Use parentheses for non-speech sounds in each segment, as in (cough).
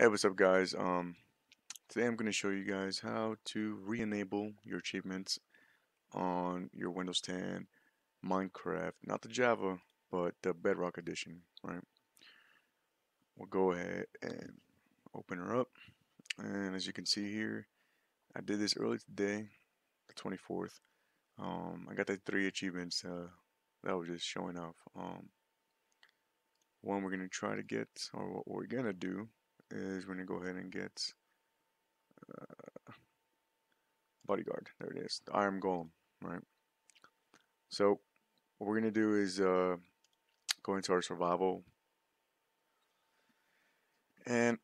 Hey, what's up guys? Um, today I'm going to show you guys how to re-enable your achievements on your Windows 10 Minecraft, not the Java, but the Bedrock edition, right? We'll go ahead and open her up, and as you can see here, I did this early today, the 24th. Um, I got the three achievements uh, that was just showing off. Um, one we're going to try to get, or what we're going to do, is we're going to go ahead and get uh, bodyguard. There it is, the iron golem, right? So what we're going to do is uh, go into our survival. And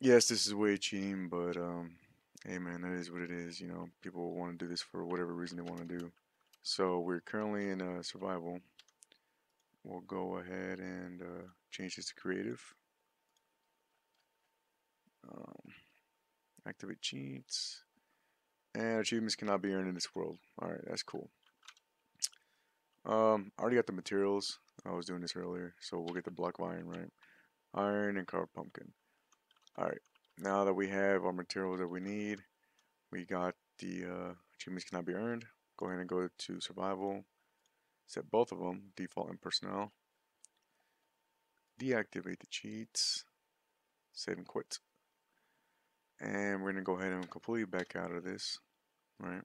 yes, this is way cheating, but um, hey man, that is what it is. You know, people want to do this for whatever reason they want to do. So we're currently in uh, survival. We'll go ahead and uh, change this to creative. Um, activate cheats. And achievements cannot be earned in this world. Alright, that's cool. Um, I already got the materials. I was doing this earlier, so we'll get the block of iron, right? Iron and carved pumpkin. Alright, now that we have our materials that we need, we got the uh, achievements cannot be earned. Go ahead and go to survival. Set both of them, default and personnel. Deactivate the cheats. Save and quit and we're going to go ahead and completely back out of this right?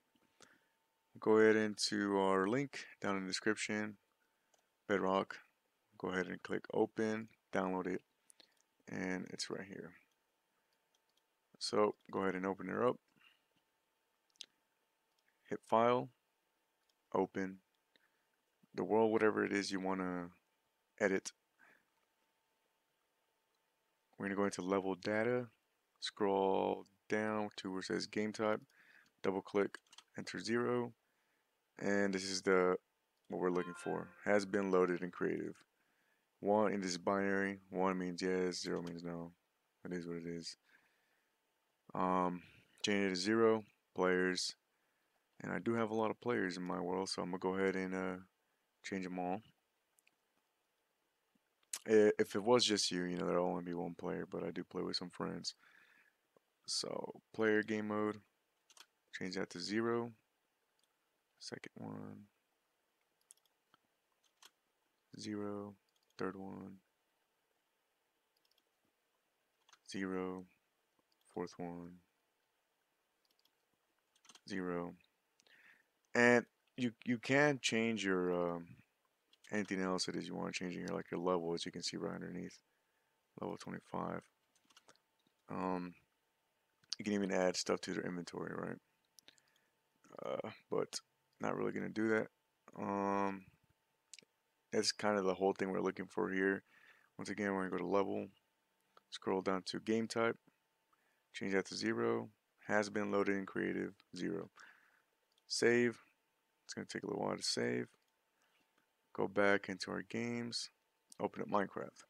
Go ahead into our link down in the description bedrock. Go ahead and click open download it and it's right here. So go ahead and open it up. Hit file open. The world whatever it is you want to edit. We're going to go into level data scroll down to where it says game type, double click, enter zero, and this is the what we're looking for. Has been loaded in creative. One in this binary, one means yes, zero means no. It is what it is. Um, change it to zero players, and I do have a lot of players in my world, so I'm gonna go ahead and uh, change them all. If it was just you, you know, there'll only be one player, but I do play with some friends. So player game mode, change that to zero. Second one, zero. Third one, zero. Fourth one, zero. And you you can change your um, anything else that is you want to change in here, like your level, as you can see right underneath, level 25. Um, you can even add stuff to their inventory, right? Uh, but not really going to do that. Um, that's kind of the whole thing we're looking for here. Once again, we're going to go to level, scroll down to game type, change that to zero, has been loaded in creative, zero. Save, it's going to take a little while to save. Go back into our games, open up Minecraft.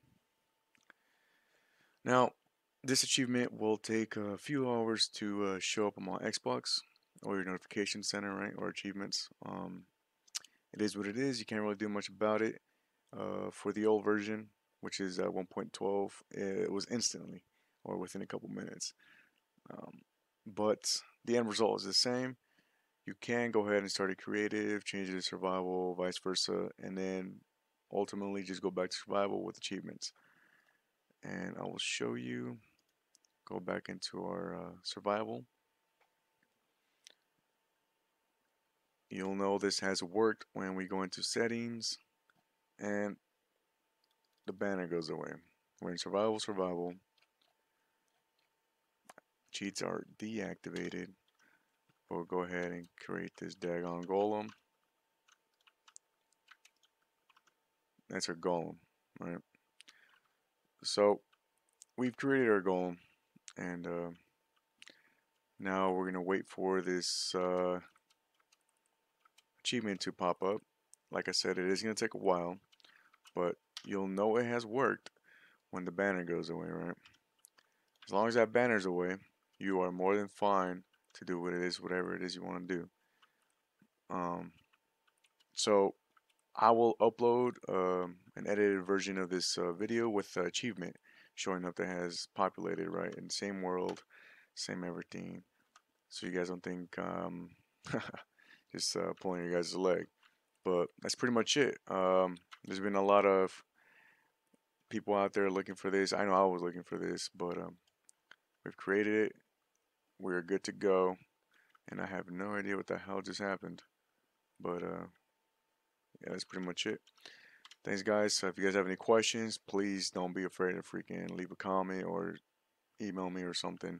Now, this achievement will take a few hours to uh, show up on my Xbox or your notification center, right, or achievements. Um, it is what it is. You can't really do much about it. Uh, for the old version, which is uh, 1.12, it was instantly or within a couple minutes. Um, but the end result is the same. You can go ahead and start a creative, change it to survival, vice versa, and then ultimately just go back to survival with achievements. And I will show you go back into our uh, survival. You'll know this has worked when we go into settings and the banner goes away. We're in survival, survival. Cheats are deactivated. We'll go ahead and create this Dagon Golem. That's our golem, right? So we've created our golem and uh, now we're gonna wait for this uh, achievement to pop up. Like I said it is gonna take a while but you'll know it has worked when the banner goes away right? As long as that banner's away you are more than fine to do what it is whatever it is you want to do. Um, so I will upload um, an edited version of this uh, video with the achievement showing up that has populated right in the same world, same everything. So you guys don't think um, (laughs) just uh, pulling your guys' leg. But that's pretty much it. Um, there's been a lot of people out there looking for this. I know I was looking for this, but um, we've created it. We're good to go. And I have no idea what the hell just happened. But uh, yeah, that's pretty much it. Thanks, guys. So if you guys have any questions, please don't be afraid to freaking leave a comment or email me or something.